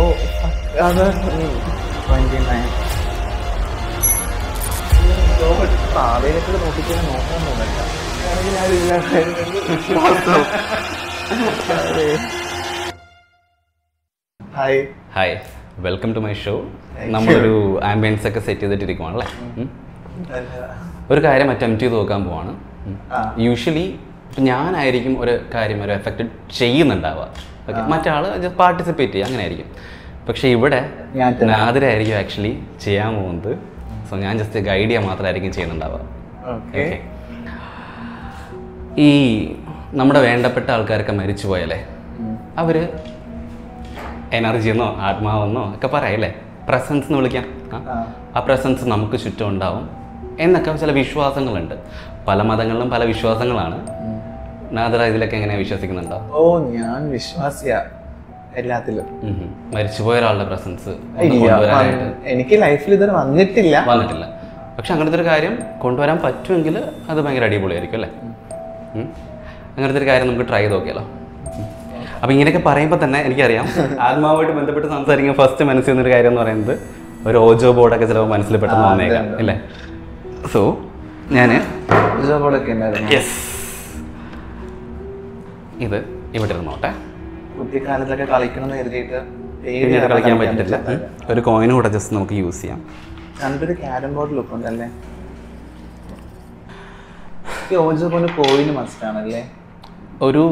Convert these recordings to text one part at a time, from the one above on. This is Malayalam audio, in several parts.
ഓ അത് ട്വന്റി നയൻ താഴേക്ക് നോക്കിക്കാൻ നോക്കാൻ തോന്നില്ല ആണെങ്കിൽ ആരില്ല hi hi welcome to my show നമ്മളൊരു ആംബിയൻസ് ഒക്കെ സെറ്റ് ചെയ്തിട്ടിരിക്കുവാണല്ലേ ഒരു കാര്യം അറ്റംപ്റ്റ് ചെയ്ത് നോക്കാൻ പോവാണ്. യൂഷ്വലി ഞാനായിരിക്കും ഒരു കാര്യം ഒരു എഫക്റ്റ് ചെയ്യുന്നുണ്ടാവുക. ഓക്കെ മറ്റാൾ ജസ്റ്റ് പാർട്ടിസിപ്പേറ്റ് ചെയ്യുക അങ്ങനെ ആയിരിക്കും പക്ഷേ ഇവിടെ. നാദിരായിരിക്കും ആക്ച്വലി ചെയ്യാൻ പോകുന്നത്. സോ ഞാൻ ജസ്റ്റ് ഗൈഡ് ചെയ്യാൻ മാത്രമായിരിക്കും ചെയ്യുന്നുണ്ടാവുക. ഓക്കെ ഈ നമ്മുടെ വേണ്ടപ്പെട്ട ആൾക്കാരൊക്കെ മരിച്ചു പോയാലേ അവർ എനർജി എന്നോ ആത്മാവെന്നോ ഒക്കെ പറയല്ലേ പ്രസൻസ് എന്ന് വിളിക്കാം. ആ. പ്രസൻസ് നമുക്ക് ചുറ്റും ഉണ്ടാവും എന്നൊക്കെ ചില വിശ്വാസങ്ങളുണ്ട്. പല മതങ്ങളിലും പല വിശ്വാസങ്ങളാണ്. നാദറ ഇതിലൊക്കെ എങ്ങനെ വിശ്വസിക്കുന്നുണ്ടോ? ഓ ഞാൻ വിശ്വാസിയ എല്ലാത്തിലും. മരിച്ചുപോയ ഒരാളുടെ പ്രസൻസ് എനിക്ക് ലൈഫിൽ ഇതുവരെ വന്നിട്ടില്ല. വന്നിട്ടില്ല. പക്ഷെ അങ്ങനത്തെ ഒരു കാര്യം കൊണ്ടുവരാൻ പറ്റുമെങ്കിൽ അത് ഭയങ്കര അടിപൊളിയായിരിക്കും അല്ലേ? അങ്ങനത്തെ ഒരു കാര്യം നമുക്ക് ട്രൈ ചെയ്ത് നോക്കിയാലോ. അപ്പൊ ഇങ്ങനെയൊക്കെ പറയുമ്പോൾ തന്നെ എനിക്കറിയാം ആത്മാവുമായിട്ട് ബന്ധപ്പെട്ട് സംസാരിക്കുമ്പോൾ ഫസ്റ്റ് മനസ്സിൽ നിന്നൊരു കാര്യം എന്ന് പറയുന്നത് ഒരു ഓജോ ബോർഡൊക്കെ ചിലപ്പോൾ മനസ്സിൽ പെട്ടെന്ന് വന്നേക്കാം. അല്ലേ? സോ ഞാൻ ഓജോ ബോർഡൊക്കെ യെസ് ഇത് ഇവിടെ ഇരുന്നോട്ടെ. കുട്ടിക്കാലത്തൊക്കെ കളിക്കണം എന്ന് കരുതിയിട്ട് പിന്നീട് കളിക്കാൻ പറ്റില്ല. ഉം. ഒരു കോയിനും കൂടെ ജസ്റ്റ് നമുക്ക് യൂസ് ചെയ്യാം. ഒരു ക്യാരം ബോർഡ് ലുക്ക് ഉണ്ടല്ലേ പോലെ കോയിന് ഒരു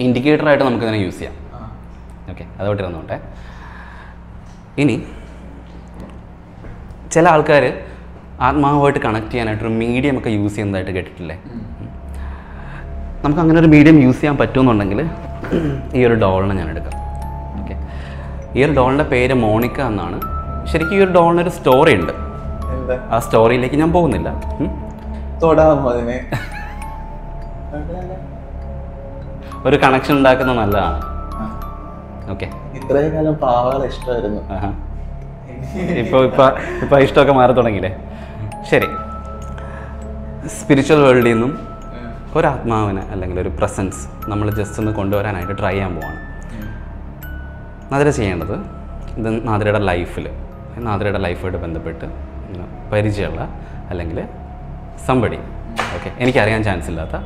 ഇൻഡിക്കേറ്ററായിട്ട് നമുക്കിതിനെ യൂസ് ചെയ്യാം. ഓക്കെ അതോട്ട് ഇരുന്നോട്ടെ. ഇനി ചില ആൾക്കാർ ആത്മാവുമായിട്ട് കണക്ട് ചെയ്യാനായിട്ടൊരു മീഡിയം ഒക്കെ യൂസ് ചെയ്യുന്നതായിട്ട് കേട്ടിട്ടില്ലേ? നമുക്ക് അങ്ങനെ ഒരു മീഡിയം യൂസ് ചെയ്യാൻ പറ്റുമെന്നുണ്ടെങ്കിൽ ഈ ഒരു ഡോളിനെ ഞാൻ എടുക്കാം. ഓക്കെ ഈ ഒരു ഡോളിന്റെ പേര് മോണിക്ക എന്നാണ്. ശരിക്കും ഈ ഒരു ഡോളിനൊരു സ്റ്റോറി ഉണ്ട്. ആ സ്റ്റോറിയിലേക്ക് ഞാൻ പോകുന്നില്ല. ഒരു കണക്ഷൻ ഉണ്ടാക്കുന്ന നല്ലതാണ്. ഓക്കെ ഇത്രയും കാലം പാവകൾ ഇഷ്ടമായിരുന്നു. ഇപ്പൊ ഇപ്പോൾ ഇപ്പോൾ ഇപ്പോൾ ഇഷ്ടമൊക്കെ മാറി തുടങ്ങിയില്ലേ? ശരി. സ്പിരിച്വൽ വേൾഡിൽ നിന്നും ഒരു ആത്മാവിനെ അല്ലെങ്കിൽ ഒരു പ്രസൻസ് നമ്മൾ ജസ്റ്റ് ഒന്ന് കൊണ്ടുവരാനായിട്ട് ട്രൈ ചെയ്യാൻ പോവാണ്. നാദര ചെയ്യേണ്ടത് ഇത് നാദരയുടെ ലൈഫിൽ നാദരയുടെ ലൈഫായിട്ട് ബന്ധപ്പെട്ട് പരിചയമുള്ള അല്ലെങ്കിൽ സംബടി ഓക്കെ എനിക്കറിയാൻ ചാൻസ് ഇല്ലാത്ത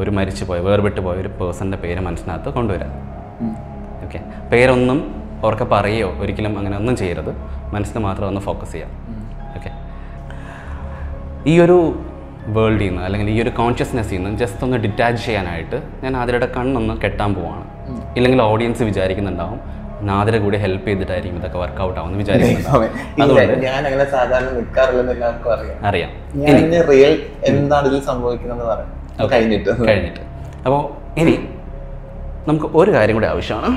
ഒരു മരിച്ചു പോയ വേർപെട്ട് പോയ ഒരു പേഴ്സണിന്റെ പേര് മനസ്സിനകത്ത് കൊണ്ടുവരാം. ഓക്കെ പേരൊന്നും അവർക്ക് പറയുകയോ ഒരിക്കലും അങ്ങനെ ഒന്നും ചെയ്യരുത്. മനസ്സിൽ മാത്രം ഒന്ന് ഫോക്കസ് ചെയ്യാം. ഓക്കെ ഈ ഒരു വേൾഡിൽ നിന്ന് അല്ലെങ്കിൽ ഈ ഒരു കോൺഷ്യസ്നെസ്സിൽ നിന്ന് ജസ്റ്റ് ഒന്ന് ഡിറ്റാച്ച് ചെയ്യാനായിട്ട് ഞാൻ ആതിരയുടെ കണ്ണൊന്ന് കെട്ടാൻ പോവാണ്. ഇല്ലെങ്കിൽ ഓഡിയൻസ് വിചാരിക്കുന്നുണ്ടാവും നാദിര കൂടി ഹെൽപ്പ് ചെയ്തിട്ടായിരിക്കും ഇതൊക്കെ വർക്ക്ഔട്ട് ആവുമെന്ന് വിചാരിക്കുന്നു അറിയാം. റിയൽ എന്താണ് ഇതിൽ സംഭവിക്കുന്നത് കഴിഞ്ഞിട്ട്. കഴിഞ്ഞിട്ട്. അപ്പോൾ ഇനി നമുക്ക് ഒരു കാര്യം കൂടി ആവശ്യമാണ്.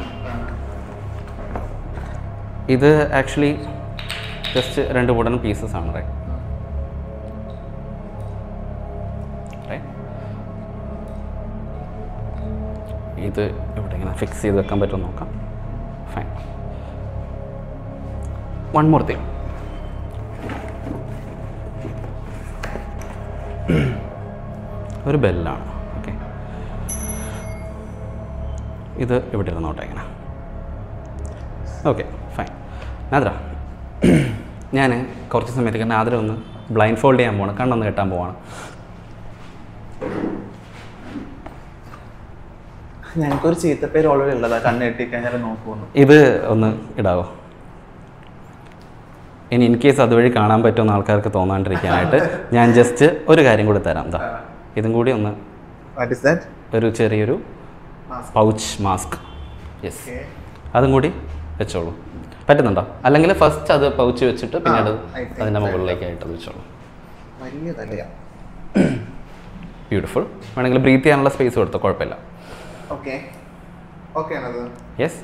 ഇത് ആക്ച്വലി ജസ്റ്റ് രണ്ട് വുഡൻ പീസസ് ആണ് റൈ ഇത് ഇവിടെ ഇങ്ങനെ ഫിക്സ് ചെയ്ത് വെക്കാൻ പറ്റുമോ നോക്കാം. ഫൈൻ വൺ മോർ തിങ് ഒരു ബെല്ലാണ് ഓക്കെ ഇത് ഇവിടെ ഇരുന്നോട്ടെ ഇങ്ങനെ. ഓക്കെ ഫൈൻ നാദ്ര ഞാൻ കുറച്ച് സമയത്തേക്ക് നാദ്ര ഒന്ന് ബ്ലൈൻഡ് ഫോൾഡ് ചെയ്യാൻ പോവാണ്. കണ്ണൊന്ന് കെട്ടാൻ പോവാണ്. ഞങ്ങൾക്കൊരു ചീത്തപ്പേര് ഓൾറെഡി ഉള്ളതാ. കണ്ണ് കെട്ടി കഴിഞ്ഞാൽ നോക്കുന്നു ഇത് ഒന്ന് ഇടാവോ? ഇനി ഇൻ കേസ് അതുവഴി കാണാൻ പറ്റുമെന്ന് ആൾക്കാർക്ക് തോന്നാണ്ടിരിക്കാനായിട്ട് ഞാൻ ജസ്റ്റ് ഒരു കാര്യം കൂടി തരാം. എന്താ ഇതും കൂടി ഒന്ന് വാട്ട് ഇസ് ദാറ്റ് ഒരു ചെറിയൊരു പൗച്ച് മാസ്ക് യെസ് അതും കൂടി വെച്ചോളൂ. പറ്റുന്നുണ്ടോ? അല്ലെങ്കിൽ ഫസ്റ്റ് അത് പൗച്ച് വെച്ചിട്ട് പിന്നെ അത് think അതിന്റെ മുകളിലേക്കായിട്ട് അത് വെച്ചോളൂ. വലിയ തലയാ. ബ്യൂട്ടിഫുൾ വേണമെങ്കിൽ ബ്രീത്ത് ചെയ്യാനുള്ള സ്പേസ് കൊടുത്തോ? കുഴപ്പമില്ല. ഓക്കെ. ഓക്കെ ആണത്. Yes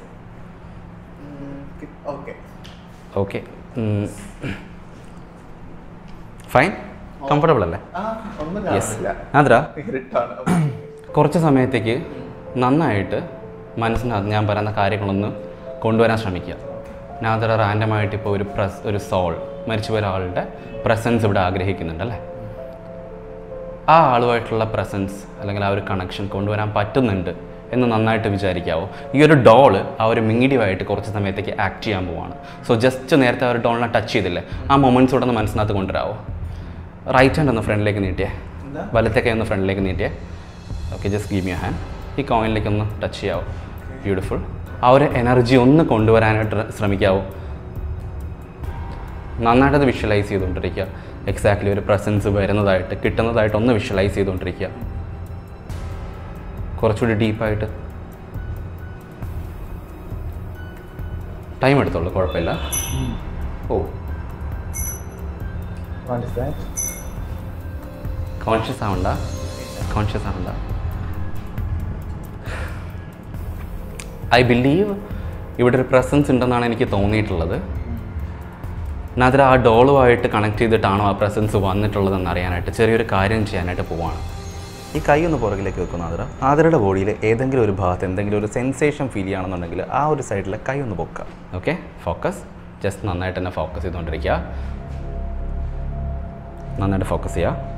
okay. Okay. Fine comfortable അല്ലേ? യെസ് കുറച്ച് സമയത്തേക്ക് നന്നായിട്ട് മനസ്സിനകത്ത് ഞാൻ പറയുന്ന കാര്യങ്ങളൊന്ന് കൊണ്ടുവരാൻ ശ്രമിക്കുക. നാദറ റാൻഡമായിട്ട് ഇപ്പോൾ ഒരു പ്രസ് ഒരു സോൾ മരിച്ചുപോയ ഒരാളുടെ പ്രസൻസ് ഇവിടെ ആഗ്രഹിക്കുന്നുണ്ട് അല്ലേ? ആ ആളുമായിട്ടുള്ള പ്രസൻസ് അല്ലെങ്കിൽ ആ ഒരു കണക്ഷൻ കൊണ്ടുവരാൻ പറ്റുന്നുണ്ട്. എന്ന് നന്നായിട്ട് വിചാരിക്കാവോ? ഈ ഒരു ഡോൾ ആ ഒരു മീഡിയമായിട്ട് കുറച്ച് സമയത്തേക്ക് ആക്ട് ചെയ്യാൻ പോവാണ്. സോ ജസ്റ്റ് നേരത്തെ ആ ഒരു ഡോളിനെ ടച്ച് ചെയ്തില്ലേ? ആ മൊമെന്റ്സ് കൂടെ ഒന്ന് മനസ്സിനകത്ത് കൊണ്ടുവരാവോ? റൈറ്റ് ഹാൻഡ് ഒന്ന് ഫ്രണ്ടിലേക്ക് നീട്ടിയേ. എന്താ? വലത്തെ കൈ ഒന്ന് ഫ്രണ്ടിലേക്ക് നീട്ടിയേ. Okay just give you hand ഈ കോയിനിലേക്ക് ഒന്ന് ടച്ച് ചെയ്യാവോ? ബ്യൂട്ടിഫുൾ ആ ഒരു എനർജി ഒന്ന് കൊണ്ടുവരാനായിട്ട് ശ്രമിക്കാവോ? നന്നായിട്ടത് വിഷ്വലൈസ് ചെയ്തുകൊണ്ടിരിക്കുക. എക്സാക്ട്ലി ഒരു പ്രസൻസ് വരുന്നതായിട്ട് കിട്ടുന്നതായിട്ട് ഒന്ന് വിഷ്വലൈസ് ചെയ്തുകൊണ്ടിരിക്കുക. കുറച്ചുകൂടി ഡീപ്പായിട്ട്. ടൈം എടുത്തോളൂ കുഴപ്പമില്ല. ഓ. കോൺഷ്യസ് ആവണ്ട. കോൺഷ്യസ് ആവണ്ട. ഐ ബിലീവ് ഇവിടെ ഒരു പ്രസൻസ് ഉണ്ടെന്നാണ് എനിക്ക് തോന്നിയിട്ടുള്ളത്. നാദര ആ ഡോളുമായിട്ട് കണക്ട് ചെയ്തിട്ടാണോ ആ പ്രസൻസ് വന്നിട്ടുള്ളതെന്ന് അറിയാനായിട്ട് ചെറിയൊരു കാര്യം ചെയ്യാനായിട്ട് പോവാണ്. ഈ കൈ ഒന്ന് പുറകിലേക്ക് വെക്കുന്ന ആദര ആദരയുടെ ബോഡിയിൽ ഏതെങ്കിലും ഒരു ഭാഗത്ത് എന്തെങ്കിലും ഒരു സെൻസേഷൻ ഫീൽ ചെയ്യുകയാണെന്നുണ്ടെങ്കിൽ ആ ഒരു സൈഡിലെ കൈ ഒന്ന് പൊക്കുക. ഓക്കെ ഫോക്കസ് ജസ്റ്റ് നന്നായിട്ട് തന്നെ ഫോക്കസ് ചെയ്തുകൊണ്ടിരിക്കുക. നന്നായിട്ട് ഫോക്കസ് ചെയ്യുക.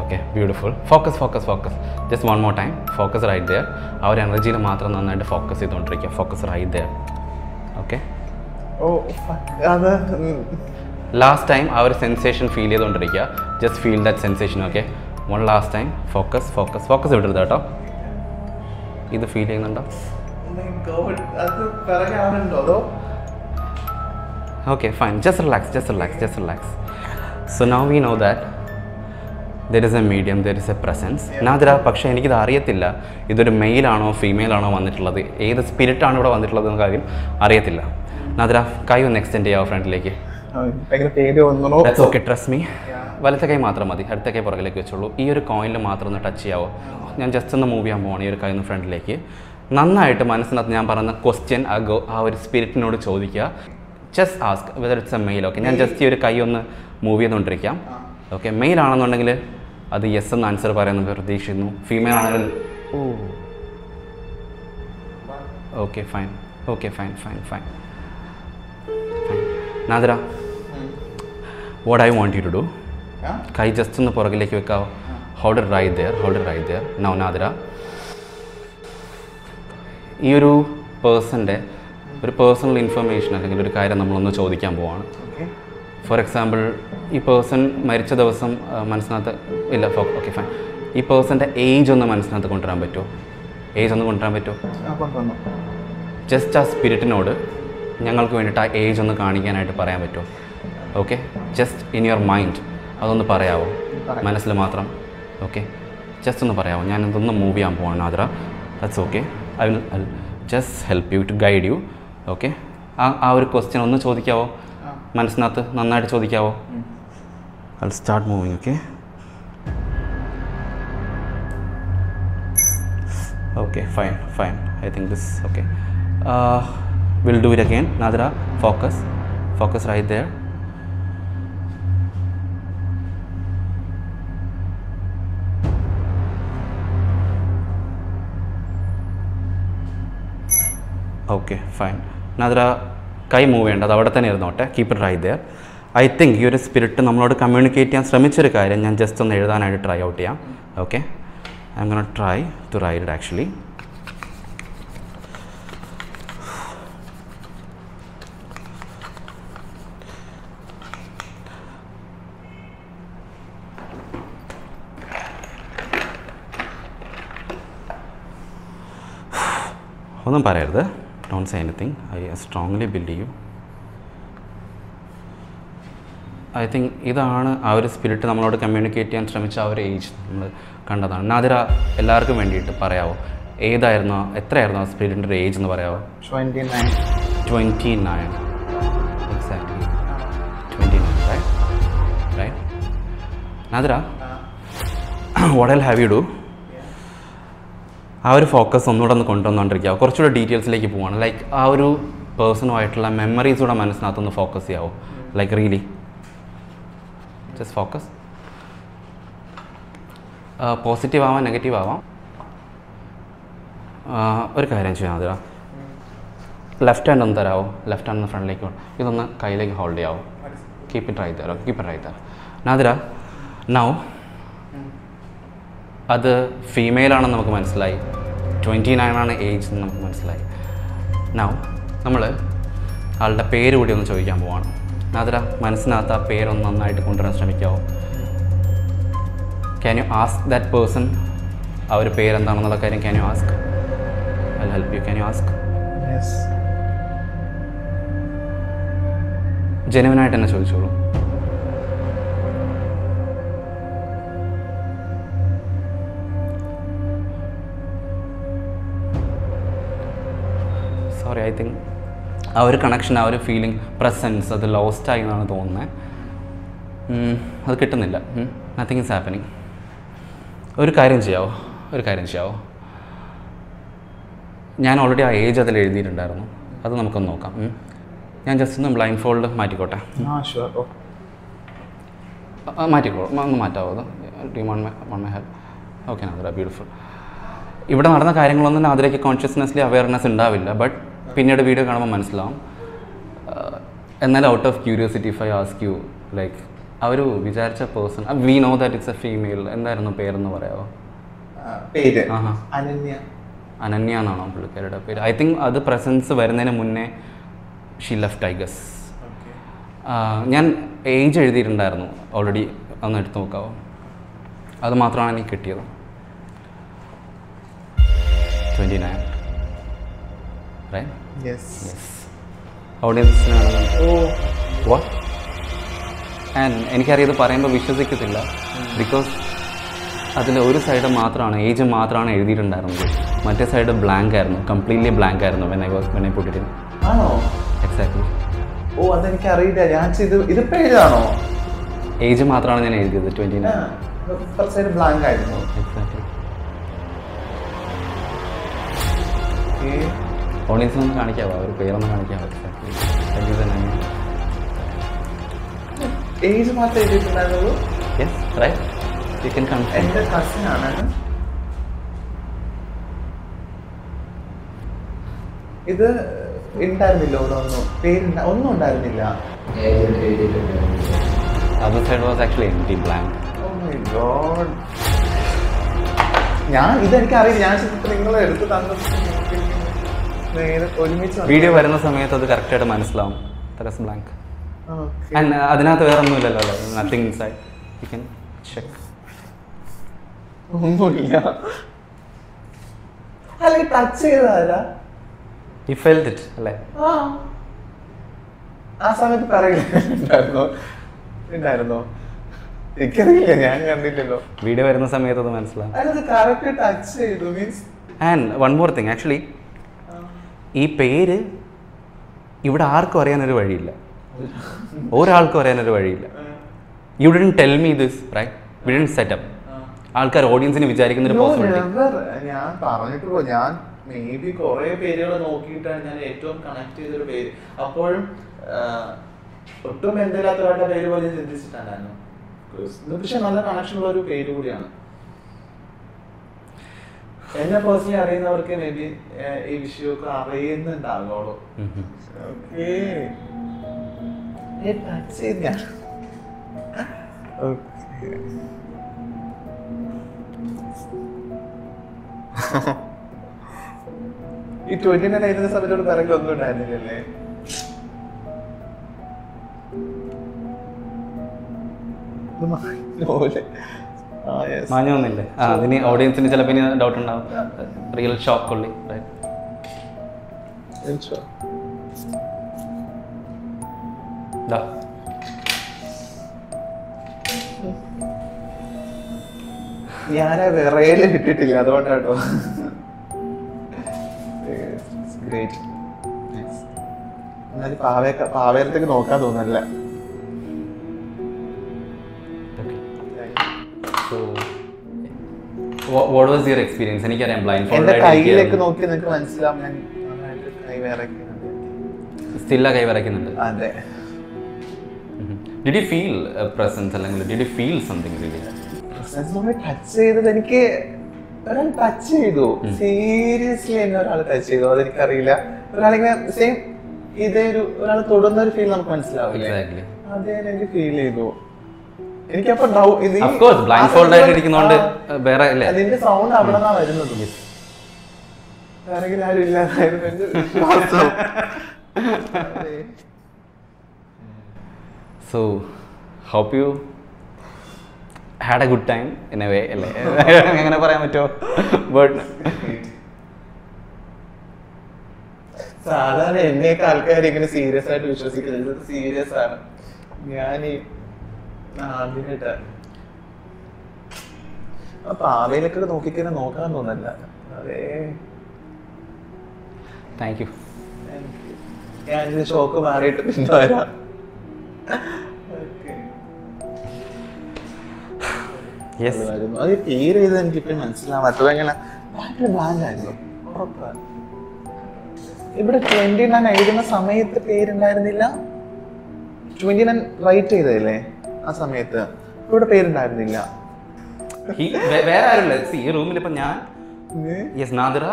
Okay beautiful focus focus focus just one more time focus right there ആ ഒരു എനർജിയിൽ മാത്രം നന്നായിട്ട് ഫോക്കസ് ചെയ്തുകൊണ്ടിരിക്കുക. ഫോക്കസ് റൈറ്റ് ദയർ ഓക്കെ ഓ. അത്. ലാസ്റ്റ് ടൈം ആ ഒരു സെൻസേഷൻ ഫീൽ ചെയ്തുകൊണ്ടിരിക്കുക just feel that sensation okay one last time focus focus focus വിടരുത് കേട്ടോ. ഇത് ഫീൽ ചെയ്യുന്നുണ്ടോ? Okay fine just relax just relax just relax so now we know that there is a medium there is a presence Nadira പക്ഷേ എനിക്കിത് അറിയത്തില്ല. ഇതൊരു മെയിലാണോ ഫീമെയിൽ ആണോ വന്നിട്ടുള്ളത്? ഏത് സ്പിരിറ്റാണ് ഇവിടെ വന്നിട്ടുള്ളത് എന്ന കാര്യം അറിയത്തില്ല. നാദിര കൈ ഒന്ന് എക്സ്റ്റെൻഡ് ചെയ്യാവോ ഫ്രണ്ടിലേക്ക് ഭയങ്കര പേര് ഓക്കെ മീ വലത്തെ കൈ മാത്രം മതി അടുത്ത കൈ പുറകിലേക്ക് വെച്ചോളൂ. ഈ ഒരു കോയിനിൽ മാത്രം ഒന്ന് ടച്ച് ചെയ്യാവോ? ഞാൻ ജസ്റ്റ് ഒന്ന് മൂവ് ചെയ്യാൻ പോകണം ഈ ഒരു കൈ ഒന്ന് ഫ്രണ്ടിലേക്ക് നന്നായിട്ട് മനസ്സിനകത്ത് ഞാൻ പറഞ്ഞ ക്വസ്റ്റ്യൻ ആ ഗോ ആ ഒരു സ്പിരിറ്റിനോട് ചോദിക്കുക. Just ask whether it's a male okay ഞാൻ ജസ്റ്റ് ഈ ഒരു കൈ ഒന്ന് മൂവ് ചെയ്തുകൊണ്ടിരിക്കാം ഓക്കെ മെയിൽ ആണെന്നുണ്ടെങ്കിൽ അത് യെസ് എന്ന് ആൻസർ പറയുന്നത് പ്രതീക്ഷിക്കുന്നു. ഫീമെയിൽ ആണെങ്കിൽ ഓ okay fine okay fine fine fine fine Nadira. What I want you to do? കൈ ജസ്റ്റ് ഒന്ന് പുറകിലേക്ക് വെക്കാവോ? Hold right there how right right there Nadira ഈ ഒരു പേഴ്സന്റെ ഒരു പേഴ്സണൽ ഇൻഫർമേഷൻ അല്ലെങ്കിൽ ഒരു കാര്യം നമ്മളൊന്ന് ചോദിക്കാൻ പോവാണ്. ഫോർ എക്സാമ്പിൾ ഈ പേഴ്സൺ മരിച്ച ദിവസം മനസ്സിനകത്ത് ഇല്ല ഓക്കെ ഫൈൻ ഈ പേഴ്സന്റെ ഏജ് ഒന്ന് മനസ്സിനകത്ത് കൊണ്ടുവരാൻ പറ്റുമോ? ഏജ് ഒന്ന് കൊണ്ടുവരാൻ പറ്റുമോ. ജസ്റ്റ് ആ സ്പിരിറ്റിനോട് ഞങ്ങൾക്ക് വേണ്ടിയിട്ട് ആ ഏജ് ഒന്ന് കാണിക്കാനായിട്ട് പറയാൻ പറ്റുമോ? Okay just in your mind അതൊന്ന് പറയാവോ? പറയാം. മനസ്സിൽ മാത്രം. ഓക്കെ ജസ്റ്റ് ഒന്ന് പറയാമോ ഞാൻ ഇതൊന്ന് മൂവ് ചെയ്യാൻ പോവാണ് Aardra that's okay I will just help you to guide you okay ആ ആ ഒരു ക്വസ്റ്റ്യൻ ഒന്ന് ചോദിക്കാവോ. മനസ്സിനകത്ത് നന്നായിട്ട് ചോദിക്കാവോ. I start moving okay okay fine fine I think this okay will do it again again. Focus focus right right okay fine അതിൽ കൈ മൂവ് ചെയ്യേണ്ട അത് അവിടെ തന്നെ ഇരുന്നോട്ടെ. Keep it right there I think ഈ ഒരു സ്പിരിറ്റ് നമ്മളോട് കമ്മ്യൂണിക്കേറ്റ് ചെയ്യാൻ ശ്രമിച്ചൊരു കാര്യം ഞാൻ ജസ്റ്റ് ഒന്ന് എഴുതാനായിട്ട് ട്രൈ ഔട്ട് ചെയ്യാം. Okay I'm try to write it actually ഒന്നും പറയരുത്. Don't say anything. I strongly believe. I think ഇതാണ് ആ ഒരു സ്പിരിറ്റ് നമ്മളോട് കമ്മ്യൂണിക്കേറ്റ് ചെയ്യാൻ ശ്രമിച്ച ആ ഒരു ഏജ് നമ്മൾ കണ്ടതാണ്. നാദിര എല്ലാവർക്കും വേണ്ടിയിട്ട് പറയാവോ? ഏതായിരുന്നു? എത്രയായിരുന്നു ആ സ്പിരിറ്റിന്റെ ഒരു ഏജ് എന്ന് പറയാവോ? 29. Twenty nine exactly twenty nine right right Nadira what else have you do ആ ഒരു ഫോക്കസ് ഒന്നുകൂടെ ഒന്ന് കൊണ്ടുവന്നുകൊണ്ടിരിക്കുക. കുറച്ചുകൂടെ ഡീറ്റെയിൽസിലേക്ക് പോവാണ്. ലൈക്ക് ആ ഒരു പേഴ്സണുമായിട്ടുള്ള മെമ്മറീസ് കൂടെ മനസ്സിനകത്തൊന്ന് focus ചെയ്യാവോ. Like really just focus positive ആവാം നെഗറ്റീവ് ആവാം. ഒരു കാര്യം ചെയ്യാം അതിരാ ലെഫ്റ്റ് ഹാൻഡ് ഒന്ന് തരാമോ ലെഫ്റ്റ് ഹാൻഡ് ഒന്ന് ഫ്രണ്ടിലേക്ക് ഇതൊന്ന് കയ്യിലേക്ക് ഹോൾഡ് ചെയ്യാവോ. കീപ്പ് ഇറ്റ് റൈറ്റ് തരാം കീപ്പ് ഇറ്റ് റൈറ്റ് തരാം നാദിര നൗ അത് ഫീമെയിൽ ആണെന്ന് നമുക്ക് മനസ്സിലായി. ട്വന്റി നയൻ ആണ് ഏജ് എന്ന് നമുക്ക് മനസ്സിലായി. നൗ നമ്മൾ ആളുടെ പേര് കൂടി ഒന്ന് ചോദിക്കാൻ പോവാണ്. നാദര മനസ്സിനകത്ത് ആ പേരൊന്ന് നന്നായിട്ട് കൊണ്ടുവരാൻ ശ്രമിക്കാവോ? Can you ask that person ആ ഒരു പേരെന്താണെന്നുള്ള കാര്യം can you ask I help you can you ask ജനുവനായിട്ട് ജെനുവനായിട്ട് തന്നെ ചോദിച്ചോളൂ. ഐ തിങ്ക് ആ ഒരു കണക്ഷൻ ആ ഒരു ഫീലിംഗ് പ്രസൻസ് അത് ലോസ്റ്റായി എന്നാണ് തോന്നുന്നത് അത് കിട്ടുന്നില്ല. നത്തിങ് ഇസ് ഹാപ്പനിങ് ഒരു കാര്യം ചെയ്യാവോ? ഒരു കാര്യം ചെയ്യാവോ? ഞാൻ ഓൾറെഡി ആ ഏജ് അതിൽ എഴുതിയിട്ടുണ്ടായിരുന്നു. അത് നമുക്കൊന്ന് നോക്കാം. ഞാൻ ജസ്റ്റ് ഒന്ന് ബ്ലൈൻഡ് ഫോൾഡ് മാറ്റിക്കോട്ടെ മാറ്റിക്കോളൂ ഒന്ന് മാറ്റാവോ അത്? Team one one my help okay Nadira beautiful ഇവിടെ നടന്ന കാര്യങ്ങളൊന്നും അതിലേക്ക് കോൺഷ്യസ്നെസ്ലി അവയർനെസ് ഉണ്ടാവില്ല ബട്ട് പിന്നീട് വീഡിയോ കാണുമ്പോൾ മനസ്സിലാവും. എന്നാലും എന്നാൽ out of curiosity phi ask you like അവർ വിചാരിച്ച person we know that it's a female എന്തായിരുന്നു പേരെന്ന് പറയാമോ ആ, പേര്. അനന്യ. അനന്യ എന്നാണോ പുള്ളിക്കാരുടെ പേര്. ഐ തിങ്ക് അത് പ്രസൻസ് വരുന്നതിന് മുന്നേ ഷീ ലെഫ്റ്റ് ഐ ഗസ് ഞാൻ ഏജ് എഴുതിയിട്ടുണ്ടായിരുന്നു. ഓൾറെഡി ഒന്ന് എടുത്തു നോക്കാവോ? അത് മാത്രമാണ് എനിക്ക് കിട്ടിയത്. ട്വന്റി നയൻ യെസ് യെസ് ഓഡിയൻസിനാണ് ഓ ആൻഡ് എനിക്കറിയാം ഇത് പറയുമ്പോൾ വിശ്വസിക്കത്തില്ല. ബിക്കോസ് അതിൽ ഒരു സൈഡ് മാത്രമാണ് ഏജ് മാത്രമാണ് എഴുതിയിട്ടുണ്ടായിരുന്നത്. മറ്റേ സൈഡ് ബ്ലാങ്ക് ആയിരുന്നു കംപ്ലീറ്റ്ലി ബ്ലാങ്ക് ആയിരുന്നു when I was when I പുട്ടിട്ട് ആണോ? എക്സാക്ട്ലി ഓ അതെനിക്ക് അറിയില്ല ഞാൻ ഇത് ഇതിപ്പോ എഴുതാണോ ഏജ് മാത്രമാണ് ഞാൻ എഴുതിയത് ട്വന്റി നയൻ ബ്ലാങ്ക് ആയിരുന്നു. എക്സാക്ട്ലി. ഓഡിയൻസ് ഒന്ന് കാണിക്കാവോ? അവർ പേരൊന്ന് കാണിക്കാവോ? ഏജ് മാത്രമേ എഴുതിയിട്ടുണ്ടായിരുന്നുള്ളൂ? Yes right you can confirm എന്റെ കസിൻ ആണ്. ഇത് ഉണ്ടായിരുന്നില്ല ഓരോന്നും ഒന്നും പേരുണ്ട ഒന്നും ഉണ്ടായിരുന്നില്ല. Oh my God. ഞാൻ ഇതെനിക്ക് അറിയില്ല ഞാൻ നിങ്ങൾ എടുത്ത് തന്ന നേരെ ഒരുമിച്ച് വന്നു. വീഡിയോ വരുന്ന സമയത്ത് അത് കറക്റ്റായിട്ട് മനസ്സിലാവും. തെരസ് ബ്ലാങ്ക് ആൻഡ് അതിനകത്ത് വേറെ ഒന്നുമില്ലല്ലോ അല്ലേ? Nothing inside you can check ഒന്നുമില്ല. ടച്ച് ചെയ്താരാ ഈ ഫെൽറ്റ് ഇറ്റ് അല്ലേ? ആ. സമയത്ത് പറയുന്നുണ്ടായിരുന്നോ ഉണ്ടായിരുന്നോ? എനിക്കറിയില്ല ഞാൻ കണ്ടില്ലല്ലോ. വീഡിയോ വരുന്ന സമയത്ത് അത് മനസ്സിലാവും. ടച്ച് ചെയ്തു means and one more thing actually ഈ പേര് ഇവിടെ ആർക്കും അറിയാനൊരു വഴിയില്ല. ഒരാൾക്കും അറിയാനൊരു വഴിയില്ല. You didn't tell me this right within setup ആൾക്കാർ ഓഡിയൻസിന് വിചാരിക്കുന്ന ഒരു പോസിബിലിറ്റി ഞാൻ പറഞ്ഞിട്ട് ഞാൻ മേ ബി കുറെ പേരുകൾ നോക്കിയിട്ടാണ് ഞാൻ ഏറ്റവും കണക്ട് ചെയ്തൊരു പേര്. അപ്പോഴും ഒട്ടും ബന്ധമില്ലാത്ത ഒരാളുടെ പേര് പോലെ ചിന്തിച്ചിട്ടുണ്ടായിരുന്നു. പക്ഷെ നല്ല കണക്ഷൻ ഉള്ള ഒരു പേര് കൂടിയാണ്. എന്നെ പേഴ്സണലി അറിയുന്നവർക്ക് മേ ബി ഈ വിഷയമൊക്കെ അറിയുന്നുണ്ടാകുള്ളൂ ഈ ട്വന്റി നയൻ ആയിരുന്ന സമയത്തോട് പറയുമ്പോൾ ഒന്നും ഉണ്ടായിരുന്നില്ലല്ലേ? പോലെ. Yes. ആ അതിന് ഓഡിയൻസിന് ചിലപ്പോൾ ഇനി ഡൗട്ട് ഉണ്ടാവും. റിയൽ ഷോക്ക് ഉള്ളി ഞാനാ വിറയിൽ കിട്ടിയിട്ടില്ല അതുകൊണ്ടാട്ടോ. ഗ്രേറ്റ് പാവേക്ക പാവേരത്തേക്ക് നോക്കാൻ തോന്നല്ല വാട്ട് വാസ് യുവർ എക്സ്പീരിയൻസ് എനിക്കറിയാം ബ്ലൈൻഡ് ഫോൾഡ് കയ്യിലേക്ക് നോക്കി നിങ്ങൾക്ക് മനസ്സിലാവും ഞാൻ സ്റ്റില്ല കൈ വരയ്ക്കുന്നുണ്ട് അതെ. ഡിഡ് യു ഫീൽ പ്രസൻസ് അല്ലെങ്കിൽ did you feel something really touch ചെയ്തത് എനിക്ക് ഒരാൾ ടച്ച് ചെയ്തു. സീരിയസ്ലി എന്നെ ഒരാൾ ടച്ച് ചെയ്തു. അതെനിക്കറിയില്ല. ഒരാളിങ്ങനെ സെയിം ഇതേ ഒരു ഒരാൾ തൊടുന്ന ഒരു ഫീൽ നമുക്ക് മനസ്സിലാവില്ല? അതേ എനിക്ക് ഫീൽ ചെയ്തു. എനിക്കപ്പോ ഈ- അഫ്കോഴ്സ് ബ്ലൈൻഡ് ഫോൾഡ് ആയിട്ട് ഇരിക്കുന്നോണ്ട് വേറെ അല്ലേ? അതിന്റെ സൗണ്ട് അവിടെ നിന്നാ വരുന്നത്. വേറെ ആരും ഇല്ലാതായിരുന്നു. So hope you had a good time in a way അല്ലേ? എങ്ങനെ പറയാൻ പറ്റുമോ ബട്ട് സാധാരണ എന്നെയൊക്കെ ആൾക്കാർ ഇങ്ങനെ സീരിയസ് ആയിട്ട് വിശ്വസിക്കുന്നത്. സീരിയസ് ആണ്. ഞാൻ ആദ്യമായിട്ട്. നോക്കിക്കഴിഞ്ഞാൽ നോക്കാൻ തോന്നല്ല അതെ. താങ്ക് യു ഞാനിത് ഷോക്ക് മാറിയിട്ട് പിന്നെ വരാം. അത് ചെയ്ത് എങ്ങനെ ഭയങ്കര ഉറപ്പാണ് ഇവിടെ ട്വന്റി നയൻ എഴുതുന്ന സമയത്ത് പേരുണ്ടായിരുന്നില്ല ട്വന്റി നയൻ റൈറ്റ് ചെയ്തതല്ലേ? ആ സമയത്ത് ഇവിടെ പേരുണ്ടായിരുന്നില്ല. വേറെ ആരുമില്ല. ഈ റൂമിൽ ഇപ്പൊ ഞാൻ yes Nadira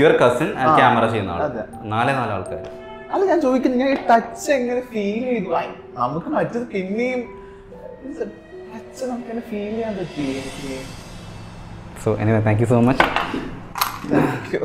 your cousin camera ചെയ്യുന്ന ആൾ നാലേ നാല് ആൾക്കാർ അല്ല ഞാൻ ചോദിക്കുന്നത് ഞാൻ ഈ ടച്ച് എങ്ങനെ ഫീൽ ചെയ്തു? നമുക്ക് മറ്റത് പിന്നെയും ടച്ച് നമുക്ക് ഫീൽ ചെയ്യാൻ പറ്റി? So anyway thank you so much thank you.